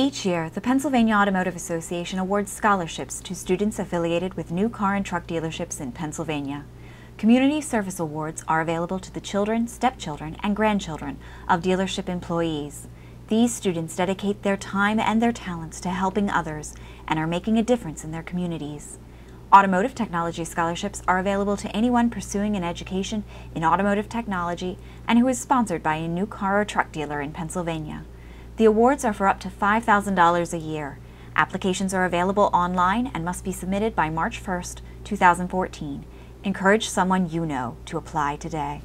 Each year, the Pennsylvania Automotive Association awards scholarships to students affiliated with new car and truck dealerships in Pennsylvania. Community Service Awards are available to the children, stepchildren, and grandchildren of dealership employees. These students dedicate their time and their talents to helping others and are making a difference in their communities. Automotive technology scholarships are available to anyone pursuing an education in automotive technology and who is sponsored by a new car or truck dealer in Pennsylvania. The awards are for up to $5,000 a year. Applications are available online and must be submitted by March 1st, 2014. Encourage someone you know to apply today.